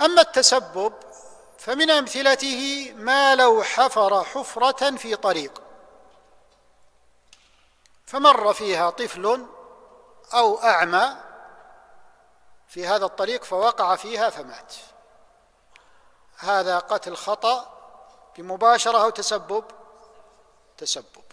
أما التسبب فمن أمثلته ما لو حفر حفرة في طريق. فمر فيها طفل أو أعمى في هذا الطريق فوقع فيها فمات. هذا قتل خطأ بمباشرة أو تسبب؟ تسبب.